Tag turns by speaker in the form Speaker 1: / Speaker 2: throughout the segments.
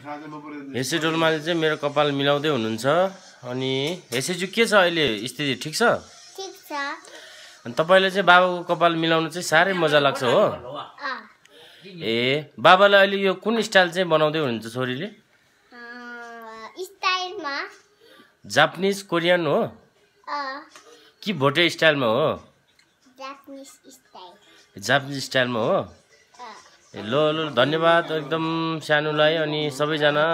Speaker 1: हेसे डोल्माले
Speaker 2: चाहिँ मेरो कपाल मिलाउँदै हुनुहुन्छ। अनि हेसेजु के छ अहिले? स्थिति ठिक छ?
Speaker 3: ठिक छ।
Speaker 2: अनि तपाईँले चाहिँ बाबाको कपाल मिलाउनु चाहिँ साह्रै मजा लाग्छ हो। ए बाबालाई अहिले यो कुन स्टाइल चाहिँ बनाउँदै हुनुहुन्छ छोरीले?
Speaker 3: अँ, स्टाइलमा।
Speaker 2: जापानिज कोरियन हो?
Speaker 3: अँ।
Speaker 2: कि भोटे स्टाइलमा हो?
Speaker 3: Japanese style.
Speaker 2: जापानिज स्टाइलमा हो? ल ल धन्यवाद एकदम सानोलाई अनि सबैजना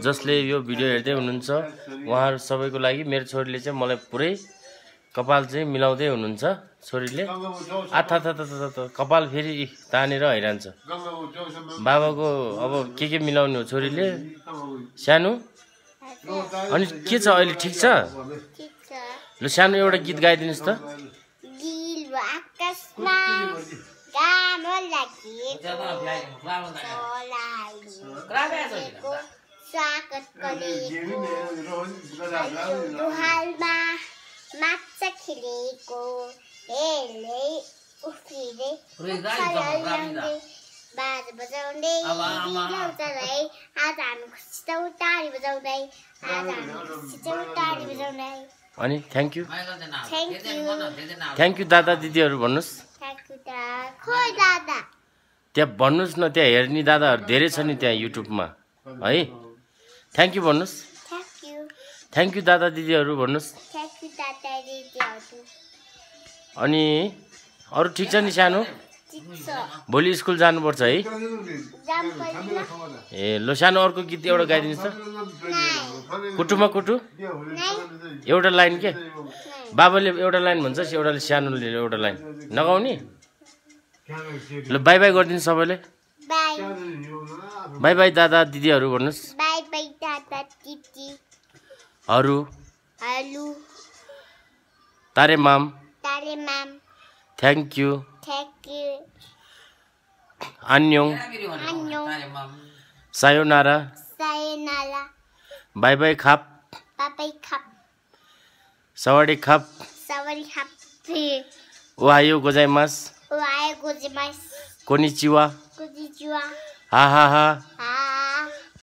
Speaker 1: जसले यो भिडियो हेर्दै हुनुहुन्छ उहाँहरू
Speaker 2: सबैको लागि मेरो छोरीले चाहिँ मलाई पुरै कपाल चाहिँ मिलाउँदै हुनुहुन्छ छोरीले।
Speaker 1: आथा
Speaker 2: था कपाल फेरि तानेर हैरान्छ
Speaker 1: बाबाको अब के
Speaker 2: के मिलाउने हो छोरीले? सानो?
Speaker 1: अनि के छ अहिले ठिक छ?
Speaker 2: ल सानो एउटा गीत गाइदिनुहोस् त।
Speaker 3: स्वागत माछा खेलेको हेर्दै उफ्रिँदै बाज बजाउँदै गाउँदै आज हामी खुसी छौँ बजाउँदै आज हामी खुसी छौँ बजाउँदै
Speaker 2: अनि thank you
Speaker 4: thank you thank you दादा
Speaker 2: दिदीहरू भन्नुहोस्
Speaker 3: थ्याङ्क यू दा
Speaker 2: त्यहाँ भन्नुहोस् न त्यहाँ हेर्ने दादाहरू धेरै छ नि त्यहाँ युट्युबमा
Speaker 1: है?
Speaker 2: थ्याङ्क यू भन्नुहोस्। थ्याङ्क यू दादा दिदीहरू भन्नुहोस्। अनि अरू ठिक छ नि सानो? भोलि स्कुल जानुपर्छ है? ए ल सानो अर्को गीत एउटा गाइदिनुहोस् त।
Speaker 1: कुटुमा
Speaker 2: कुटु? एउटा लाइन के? बाबाले एउटा लाइन भन्छ एउटाले सानोले एउटा लाइन।
Speaker 1: नगाउने? ल बाई बाई
Speaker 2: गरिदिनु सबैले।
Speaker 1: बाई। बाई
Speaker 2: दादा दिदीहरू भन्नुहोस्।
Speaker 3: बाई बाई दादा। दिदी
Speaker 2: अरू।
Speaker 3: हेलो
Speaker 2: तारे माम।
Speaker 3: तारे
Speaker 2: थ्याङ्क यू
Speaker 3: थ्याङ्क यू
Speaker 2: आन्योङ
Speaker 4: अन्यो
Speaker 2: सायोनारा। बाई बाई खाप।
Speaker 3: पापाई खाप।
Speaker 2: सवाडी खाप।
Speaker 3: सवारी खाप।
Speaker 2: ओहायो गोजाइमास।
Speaker 3: おはようございます。
Speaker 2: こんにちは。
Speaker 3: こんにちは。
Speaker 2: ははは。